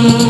Mm-hmm.